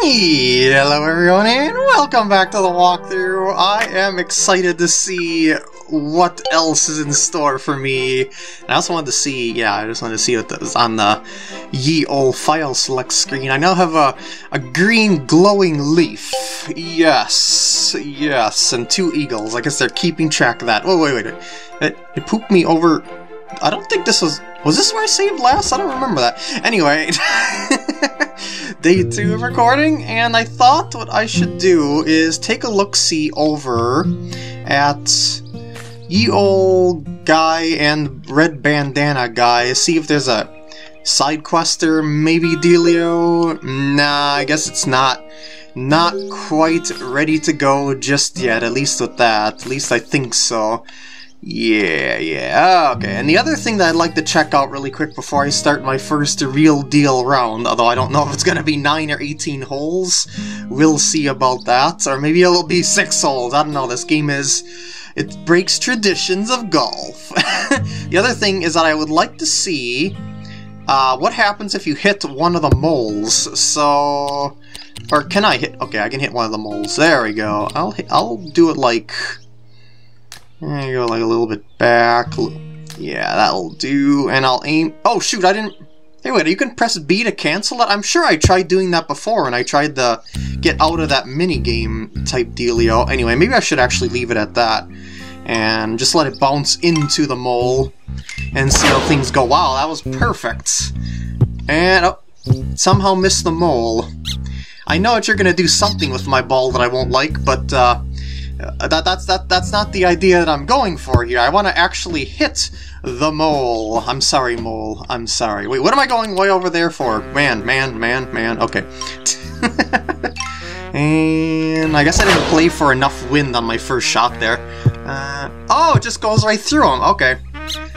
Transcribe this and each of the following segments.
Hello everyone and welcome back to the walkthrough. I am excited to see what else is in store for me. And I also wanted to see, yeah, I just wanted to see what was on the ye old file select screen. I now have a, a green glowing leaf. Yes, yes, and two eagles. I guess they're keeping track of that. Oh, wait, wait, wait. It, it pooped me over... I don't think this was... Was this where I saved last? I don't remember that. Anyway... day two of recording, and I thought what I should do is take a look-see over at ye old guy and red bandana guy, see if there's a side quester, maybe Delio? Nah, I guess it's not not quite ready to go just yet, at least with that. At least I think so. Yeah, yeah, okay. And the other thing that I'd like to check out really quick before I start my first real deal round, although I don't know if it's going to be 9 or 18 holes, we'll see about that, or maybe it'll be 6 holes, I don't know, this game is... It breaks traditions of golf. the other thing is that I would like to see uh, what happens if you hit one of the moles, so... Or can I hit... Okay, I can hit one of the moles. There we go. I'll, hit, I'll do it like... You go, like a little bit back. Yeah, that'll do. And I'll aim... Oh, shoot, I didn't... Hey, wait, you can press B to cancel it? I'm sure I tried doing that before, and I tried to get out of that minigame type dealio. Anyway, maybe I should actually leave it at that. And just let it bounce into the mole and see how things go. Wow, that was perfect. And oh, somehow missed the mole. I know that you're going to do something with my ball that I won't like, but uh, uh, that, that's that that's not the idea that I'm going for here. I want to actually hit the mole. I'm sorry, mole. I'm sorry. Wait, what am I going way over there for? Man, man, man, man. Okay. and I guess I didn't play for enough wind on my first shot there. Uh, oh, it just goes right through them. Okay.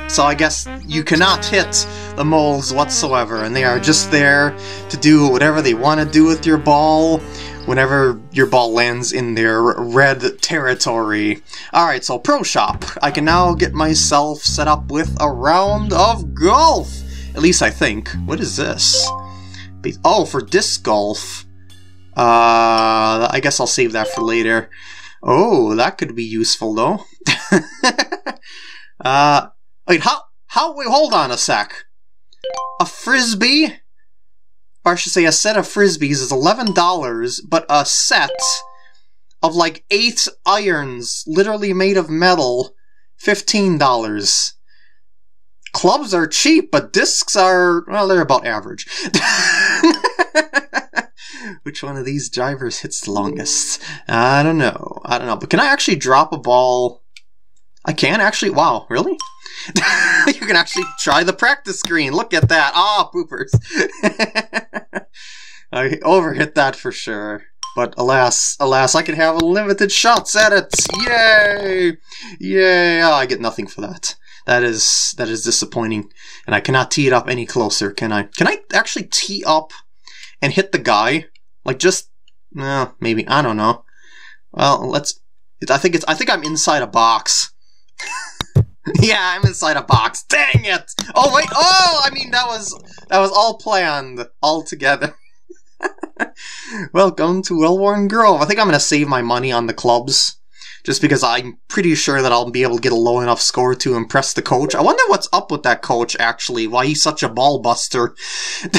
So I guess you cannot hit the moles whatsoever, and they are just there to do whatever they want to do with your ball whenever your ball lands in their red territory. Alright, so Pro Shop. I can now get myself set up with a round of golf! At least I think. What is this? Oh, for disc golf. Uh, I guess I'll save that for later. Oh, that could be useful though. uh, wait, how, how, wait, hold on a sec. A frisbee? Or I should say a set of frisbees is $11, but a set of like eight irons, literally made of metal, $15. Clubs are cheap, but discs are, well, they're about average. Which one of these drivers hits the longest? I don't know. I don't know. But can I actually drop a ball? I can actually? Wow, really? you can actually try the practice screen. Look at that. Ah, oh, poopers. I overhit that for sure. But alas, alas, I can have limited shots at it. Yay! Yay! Oh, I get nothing for that. That is that is disappointing. And I cannot tee it up any closer, can I? Can I actually tee up and hit the guy? Like just no, maybe. I don't know. Well, let's I think it's I think I'm inside a box. yeah, I'm inside a box. Dang it! Oh wait, oh, I mean that was that was all planned all together. Welcome to Wellworn Grove. I think I'm gonna save my money on the clubs. Just because I'm pretty sure that I'll be able to get a low enough score to impress the coach. I wonder what's up with that coach, actually. Why he's such a ball buster.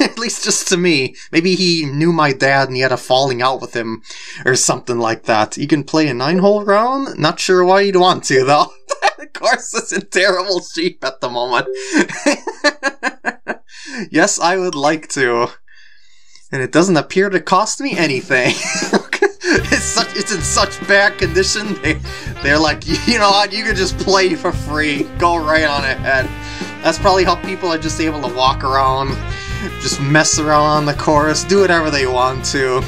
At least just to me. Maybe he knew my dad and he had a falling out with him. Or something like that. You can play a nine-hole round? Not sure why you'd want to, though. of course, it's in terrible shape at the moment. yes, I would like to. And it doesn't appear to cost me anything. it's such it's in such bad condition. They they're like, you know what, you can just play for free. Go right on ahead. That's probably how people are just able to walk around, just mess around on the course, do whatever they want to.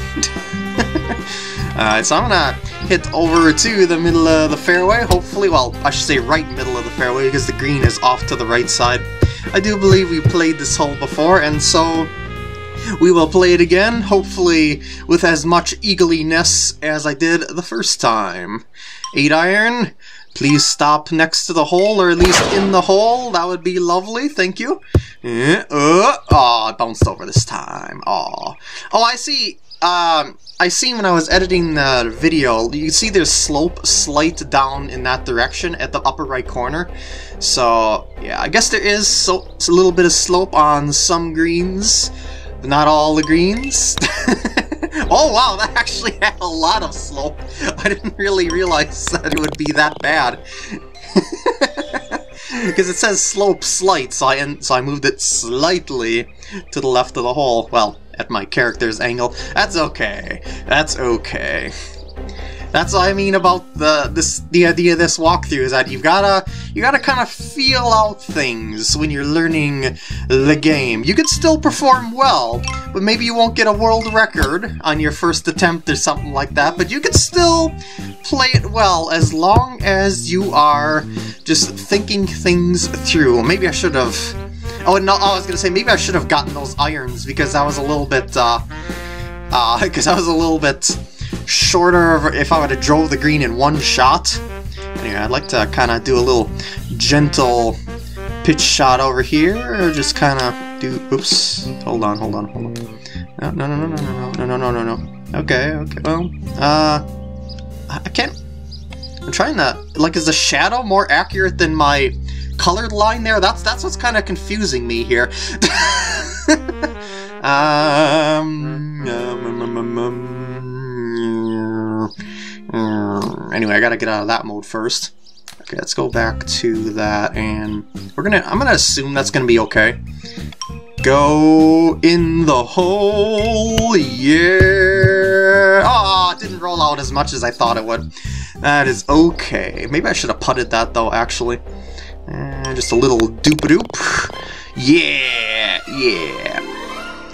uh, so I'm gonna hit over to the middle of the fairway, hopefully, well, I should say right middle of the fairway because the green is off to the right side. I do believe we played this hole before, and so we will play it again, hopefully with as much eagliness as I did the first time. 8 iron, Please stop next to the hole, or at least in the hole. That would be lovely. Thank you. Eh, uh, oh, it bounced over this time. Oh, oh, I see. Um, I seen when I was editing the video, you see there's slope slight down in that direction at the upper right corner. So, yeah, I guess there is so, a little bit of slope on some greens, not all the greens. oh wow, that actually had a lot of slope. I didn't really realize that it would be that bad. Because it says slope slight, so I, so I moved it slightly to the left of the hole. Well, at my character's angle. That's okay. That's okay. That's what I mean about the this the idea of this walkthrough is that you've gotta you gotta kind of feel out things when you're learning the game. You could still perform well, but maybe you won't get a world record on your first attempt or something like that. But you could still play it well as long as you are just thinking things through. Maybe I should have. Oh no! I was gonna say maybe I should have gotten those irons because I was a little bit. uh, uh, because I was a little bit shorter if I would have drove the green in one shot. Anyway, I'd like to kind of do a little gentle pitch shot over here, just kind of do, oops, hold on, hold on, hold on. No, no, no, no, no, no, no, no, no, no. Okay, okay, well, uh, I can't, I'm trying to, like, is the shadow more accurate than my colored line there? That's, that's what's kind of confusing me here. um, um, um, um, um Anyway, I gotta get out of that mode first. Okay, let's go back to that, and we're gonna. I'm gonna assume that's gonna be okay. Go in the hole, yeah! Ah, oh, didn't roll out as much as I thought it would. That is okay. Maybe I should have putted that though, actually. Uh, just a little doop-a-doop. Yeah, yeah.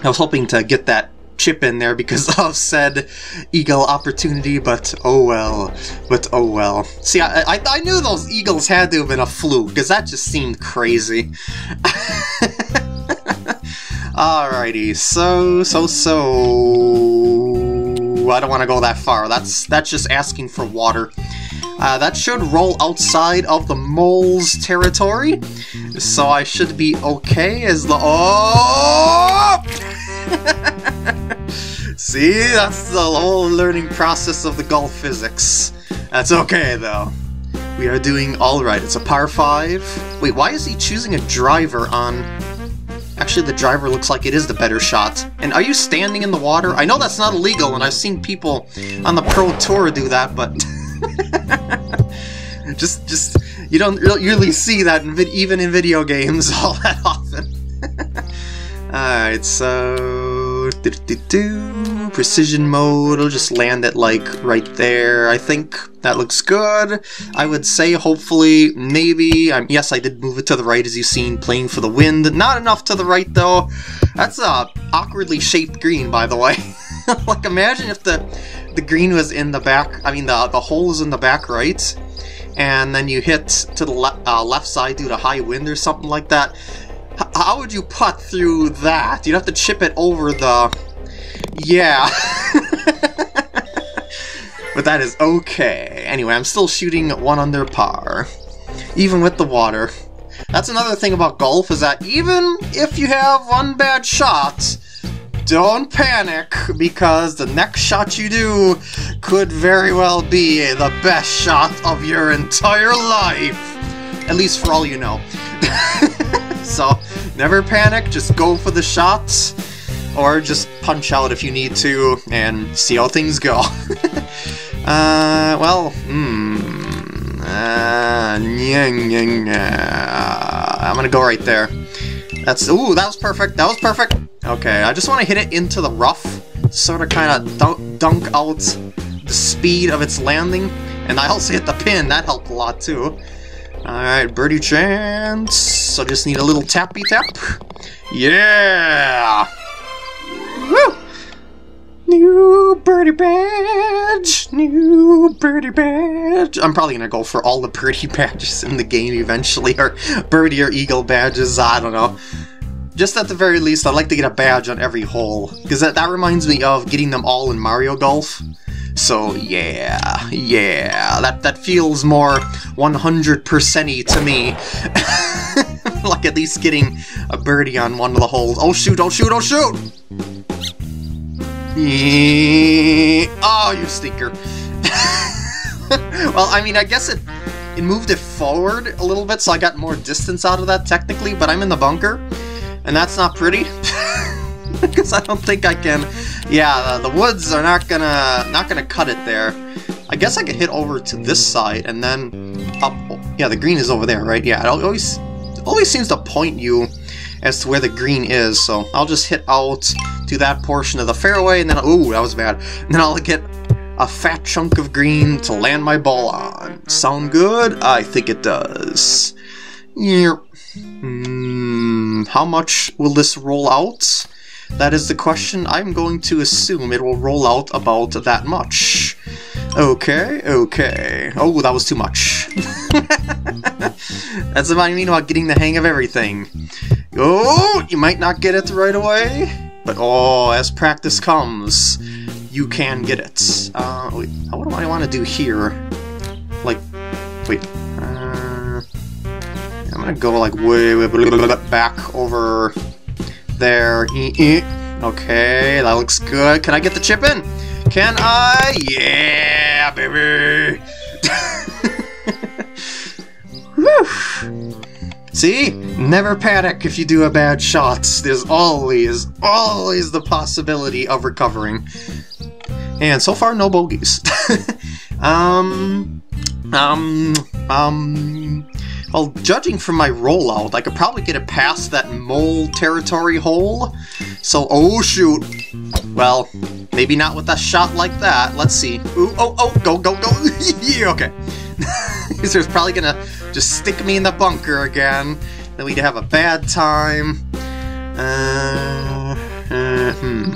I was hoping to get that chip in there because of said eagle opportunity, but oh well. But oh well. See, I, I, I knew those eagles had to have been a fluke, because that just seemed crazy. Alrighty, so, so, so... I don't want to go that far. That's, that's just asking for water. Uh, that should roll outside of the mole's territory, so I should be okay as the- Oh! See, that's the whole learning process of the golf physics. That's okay, though. We are doing alright. It's a par 5. Wait, why is he choosing a driver on... Actually, the driver looks like it is the better shot. And are you standing in the water? I know that's not illegal, and I've seen people on the Pro Tour do that, but... just, just... You don't really see that in even in video games all that often. Alright, so... Do -do -do precision mode, I'll just land it like right there. I think that looks good. I would say hopefully, maybe, yes I did move it to the right as you've seen, playing for the wind. Not enough to the right though. That's a awkwardly shaped green by the way. like imagine if the the green was in the back, I mean the, the hole is in the back right, and then you hit to the le uh, left side due to high wind or something like that how would you putt through that? You'd have to chip it over the... Yeah. but that is okay. Anyway, I'm still shooting one under par. Even with the water. That's another thing about golf, is that even if you have one bad shot, don't panic, because the next shot you do could very well be the best shot of your entire life. At least for all you know. so never panic, just go for the shots, or just punch out if you need to, and see how things go. uh, well, hmm. Uh, I'm gonna go right there. That's, ooh, that was perfect, that was perfect. Okay, I just want to hit it into the rough, sort of kind of dunk, dunk out the speed of its landing, and I also hit the pin, that helped a lot too. Alright, birdie chance. So just need a little tappy tap. Yeah! Woo! New birdie badge! New birdie badge! I'm probably gonna go for all the birdie badges in the game eventually, or birdie or eagle badges, I don't know. Just at the very least, I'd like to get a badge on every hole, because that, that reminds me of getting them all in Mario Golf. So yeah, yeah, that, that feels more 100%y to me. like at least getting a birdie on one of the holes. Oh shoot, oh shoot, oh shoot! Oh, you stinker. well, I mean, I guess it it moved it forward a little bit, so I got more distance out of that technically, but I'm in the bunker, and that's not pretty. Because I don't think I can... Yeah, the, the, woods are not gonna not gonna cut it there. I guess I could hit over to this side and then up... Yeah, the green is over there, right? Yeah, it always, always seems to point you as to where the green is, so I'll just hit out to that portion of the fairway, and then... Ooh, that was bad. And then I'll get a fat chunk of green to land my ball on. Sound good? I think it does. Yeah. Hmm, how much will this roll out? That is the question. I'm going to assume it will roll out about that much. Okay, okay. Oh, that was too much. That's what I mean about getting the hang of everything. Oh, you might not get it right away, but oh, as practice comes, you can get it. Uh, wait, what do I want to do here? Like, wait, uh, I'm gonna go like way, way, way back over there. Okay, that looks good. Can I get the chip in? Can I? Yeah, baby! See? Never panic if you do a bad shot. There's always, always the possibility of recovering. And so far, no bogeys. um, um, um, well, judging from my rollout, I could probably get it past that mole territory hole. So, oh shoot. Well, maybe not with a shot like that. Let's see. Ooh, oh, oh, go, go, go. yeah, okay. He's probably gonna just stick me in the bunker again. Then we'd have a bad time. Uh, uh hmm.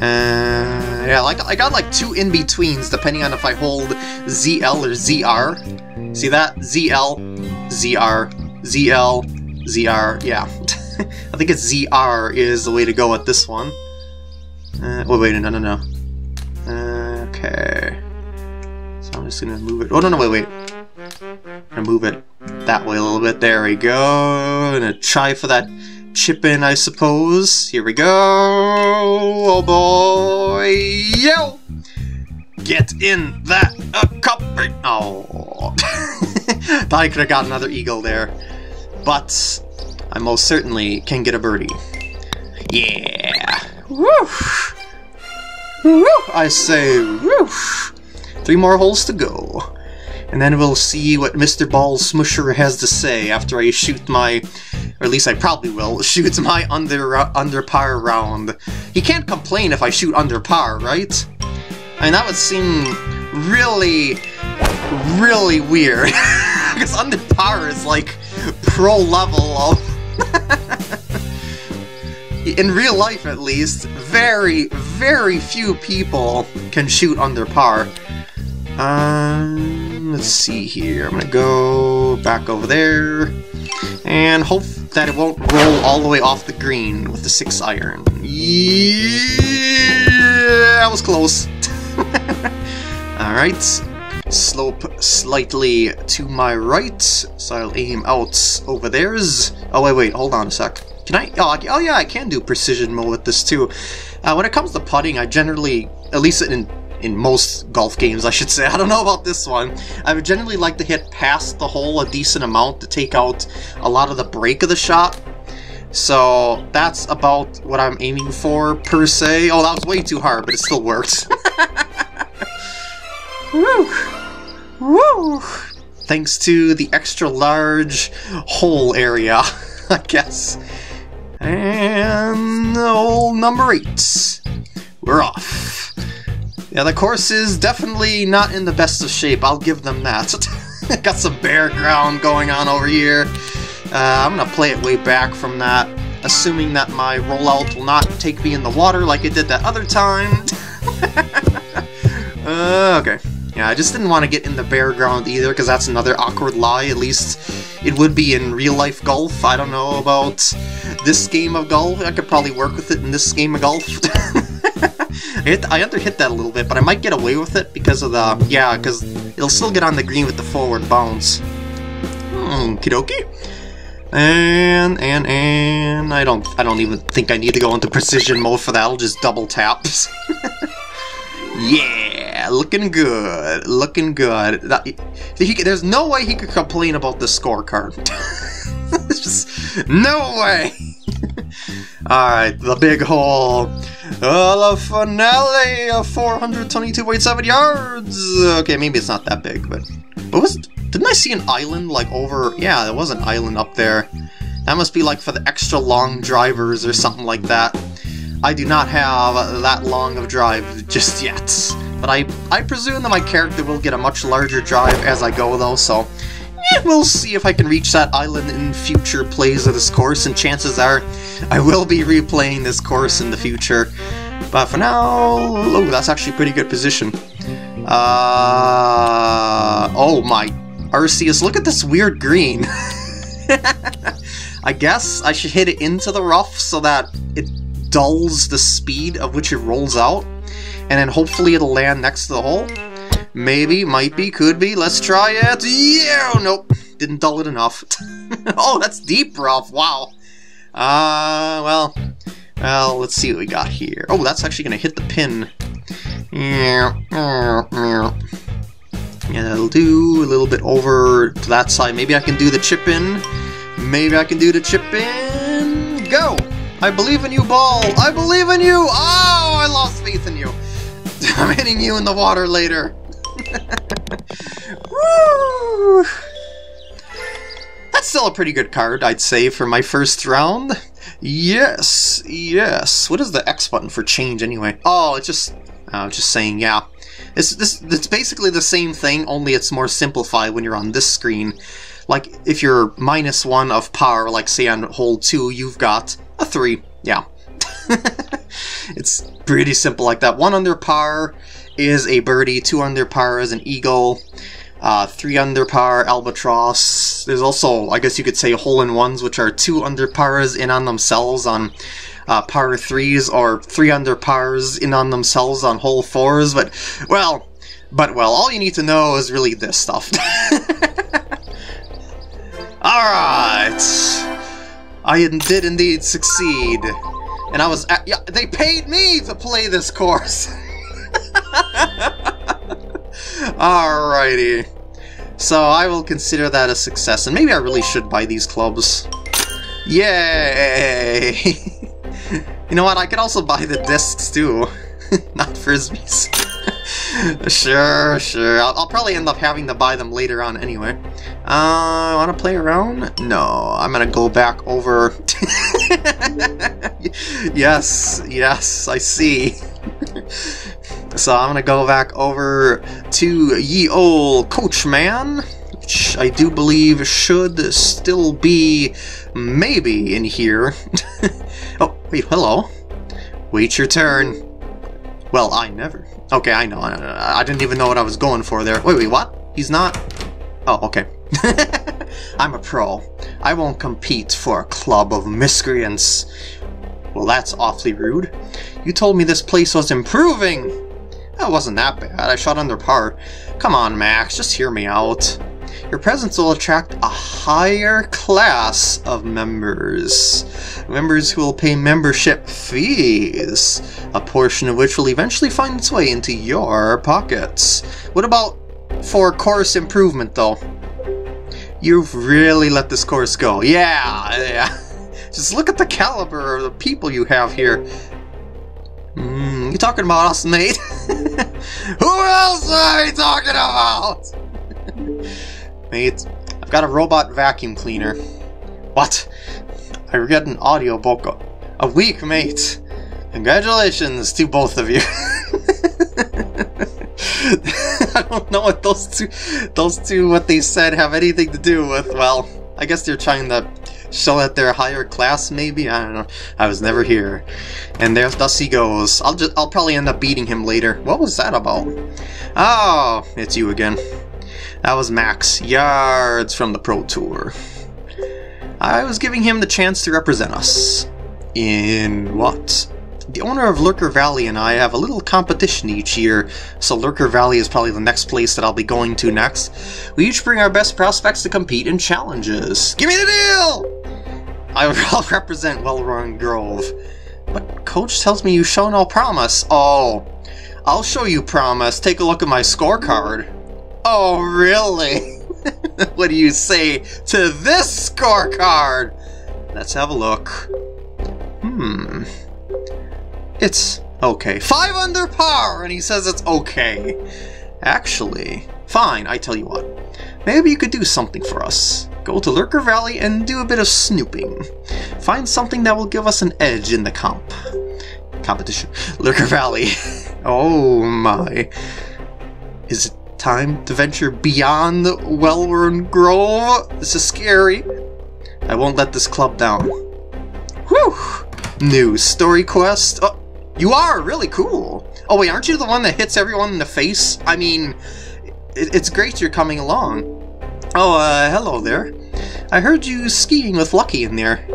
Uh, yeah, like I got like two in-betweens depending on if I hold ZL or ZR. See that? ZL ZR, ZL, ZR, yeah. I think it's ZR is the way to go with this one. Uh, wait, wait, no, no, no. Uh, okay. So I'm just gonna move it. Oh, no, no, wait, wait. I'm gonna move it that way a little bit. There we go. I'm Gonna try for that chip in, I suppose. Here we go. Oh boy. Yo! Get in that uh, cup. Oh. Thought I could have got another eagle there. But I most certainly can get a birdie. Yeah. Woo! Woo! I say woo! Three more holes to go. And then we'll see what Mr. Ball Smusher has to say after I shoot my, or at least I probably will, shoot my under, under par round. He can't complain if I shoot under par, right? I mean, that would seem really, really weird. because under par is like pro level of... In real life, at least, very, very few people can shoot under par. Um, let's see here. I'm gonna go back over there and hope that it won't roll all the way off the green with the six iron. Yeah, that was close. Alright, slope slightly to my right, so I'll aim out over there's. Oh wait, wait, hold on a sec. Can I? Oh, oh yeah, I can do precision mode with this too. Uh, when it comes to putting, I generally, at least in in most golf games, I should say. I don't know about this one. I would generally like to hit past the hole a decent amount to take out a lot of the break of the shot. So that's about what I'm aiming for, per se. Oh, that was way too hard, but it still works. Woo! Woo! Thanks to the extra large hole area, I guess. And hole number eight. We're off. Yeah, the course is definitely not in the best of shape, I'll give them that. Got some bare ground going on over here. Uh, I'm gonna play it way back from that, assuming that my rollout will not take me in the water like it did that other time. uh, okay. Yeah, I just didn't want to get in the bare ground either, because that's another awkward lie. At least it would be in real-life golf. I don't know about this game of golf. I could probably work with it in this game of golf. I, hit, I underhit that a little bit, but I might get away with it because of the... Yeah, because it'll still get on the green with the forward bounce. Hmm, okie And, and, and... I don't, I don't even think I need to go into precision mode for that. I'll just double tap. yeah, looking good. Looking good. He, there's no way he could complain about the scorecard. just... No way! Alright, the big hole. Oh, the finale of 422.7 yards! Okay, maybe it's not that big, but... What was... Didn't I see an island, like, over... Yeah, there was an island up there. That must be, like, for the extra long drivers or something like that. I do not have that long of drive just yet. But I, I presume that my character will get a much larger drive as I go, though, so we'll see if I can reach that island in future plays of this course, and chances are I will be replaying this course in the future. But for now, oh, that's actually a pretty good position. Uh, oh my, Arceus, look at this weird green. I guess I should hit it into the rough so that it dulls the speed of which it rolls out, and then hopefully it'll land next to the hole. Maybe, might be, could be. Let's try it. Yeah, nope. Didn't dull it enough. oh, that's deep rough. Wow. Uh, well, well, let's see what we got here. Oh, that's actually to hit the pin. Yeah, yeah, that'll do. A little bit over to that side. Maybe I can do the chip in. Maybe I can do the chip in. Go! I believe in you, ball! I believe in you! Oh, I lost faith in you. I'm hitting you in the water later. Woo! That's still a pretty good card, I'd say, for my first round. Yes, yes. What is the X button for change anyway? Oh, it's just... I was just saying, yeah. It's, this, it's basically the same thing, only it's more simplified when you're on this screen. Like, if you're minus one of power, like say on hole two, you've got a three. Yeah. it's pretty simple like that. One under par, is a birdie, two under par is an eagle, uh, three under par albatross. There's also, I guess you could say, hole in ones, which are two under pars in on themselves on uh, par threes, or three under pars in on themselves on hole fours. But well, but well, all you need to know is really this stuff. all right, I did indeed succeed, and I was. At, yeah, they paid me to play this course. Alrighty. So I will consider that a success, and maybe I really should buy these clubs. Yay! you know what, I could also buy the discs too. Not frisbees. sure, sure. I'll, I'll, probably end up having to buy them later on anyway. Uh, want to play around? No, I'm gonna go back over... yes, yes, I see. So I'm gonna go back over to ye old Coachman, which I do believe should still be maybe in here. oh, wait, hello. Wait your turn. Well, I never. Okay, I know. I didn't even know what I was going for there. Wait, wait, what? He's not? Oh, okay. I'm a pro. I won't compete for a club of miscreants. Well, that's awfully rude. You told me this place was improving! That wasn't that bad. I shot under par. Come on, Max, just hear me out. Your presence will attract a higher class of members. Members who will pay membership fees, a portion of which will eventually find its way into your pockets. What about for course improvement, though? You've really let this course go. Yeah, yeah. Just look at the caliber of the people you have here. Mm, you talking about us, mate? Who else are you talking about? mate, I've got a robot vacuum cleaner. What? I read an audiobook a, a week, mate. Congratulations to both of you. I don't know what those two, those two, what they said have anything to do with. Well, I guess they're trying to show that they're higher class, maybe? I don't know. I was never here. And there thus he goes. I'll just I'll probably end up beating him later. What was that about? Oh, it's you again. That was Max, yards from the Pro Tour. I was giving him the chance to represent us. In what? the owner of Lurker Valley and I have a little competition each year, so Lurker Valley is probably the next place that I'll be going to next. We each bring our best prospects to compete in challenges. Give me the deal! I'll represent Wellworn Grove. But Coach tells me you show no promise. Oh, I'll show you promise. Take a look at my scorecard. Oh, really? what do you say to this scorecard? Let's have a look. Hmm. It's okay. Five under par, and he says it's okay. Actually, fine, I tell you what. Maybe you could do something for us. Go to Lurker Valley and do a bit of snooping. Find something that will give us an edge in the comp. Competition. Lurker Valley. oh my. Is it time to venture beyond Wellworn Grove? This is scary. I won't let this club down. Whew! New story quest. Oh, you are really cool. Oh wait, aren't you the one that hits everyone in the face? I mean, it, it's great you're coming along. Oh, uh, hello there. I heard you skiing with Lucky in there.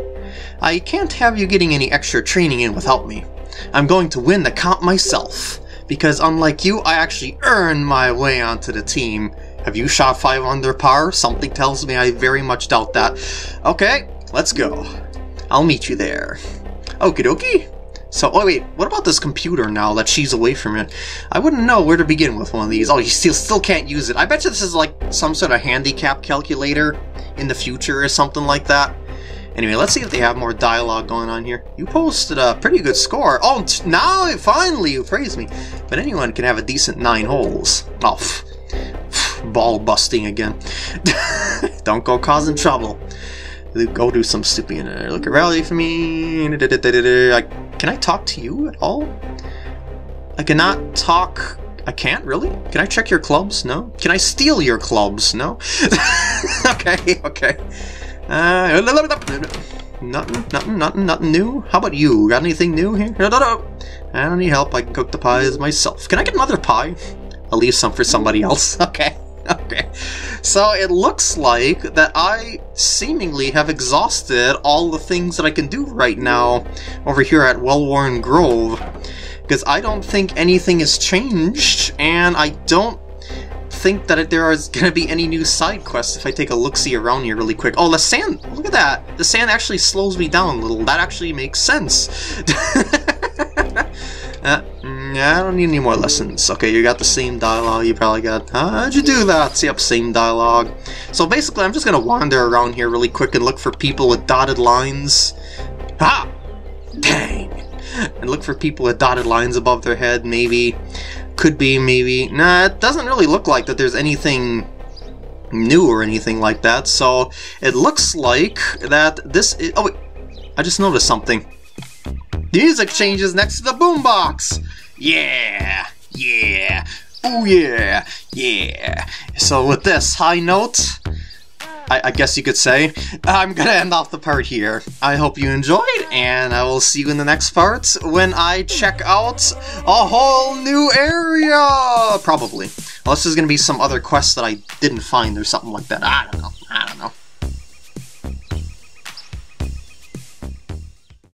I can't have you getting any extra training in without me. I'm going to win the comp myself, because unlike you, I actually earned my way onto the team. Have you shot 5 under par? Something tells me I very much doubt that. Okay, let's go. I'll meet you there. Okie dokie. So, oh wait, what about this computer now that she's away from it? I wouldn't know where to begin with one of these. Oh, you still, still can't use it. I bet you this is like some sort of handicap calculator in the future or something like that. Anyway, let's see if they have more dialogue going on here. You posted a pretty good score. Oh, now finally you praise me. But anyone can have a decent nine holes. Oh, ball busting again. Don't go causing trouble. Go do some stupid uh, look at rally for me. Can I talk to you at all? I cannot talk. I can't really. Can I check your clubs? No. Can I steal your clubs? No. okay. Okay. Uh, nothing, nothing, nothing, nothing new. How about you? Got anything new here? No. I don't need help. I can cook the pies myself. Can I get another pie? I'll leave some for somebody else. Okay. So it looks like that I seemingly have exhausted all the things that I can do right now over here at Wellworn Grove. Because I don't think anything has changed, and I don't think that there is going to be any new side quests if I take a look-see around here really quick. Oh, the sand! Look at that! The sand actually slows me down a little. That actually makes sense. uh, yeah, I don't need any more lessons. Okay, you got the same dialogue you probably got. how'd you do that? Yep, same dialogue. So basically, I'm just to wander around here really quick and look for people with dotted lines. Ha! Dang! And look for people with dotted lines above their head, maybe. Could be, maybe. Nah, it doesn't really look like that there's anything new or anything like that, so it looks like that this is... Oh, wait. I just noticed something. Music changes next to the boombox! Yeah! Yeah! Oh yeah! Yeah! So with this high note, I, I, guess you could say. I'm gonna end off the part here. I hope you enjoyed, and I will see you in the next part when I check out a whole new area! Probably. Unless there's gonna be some other quest that I didn't find or something like that. I don't know. I don't know.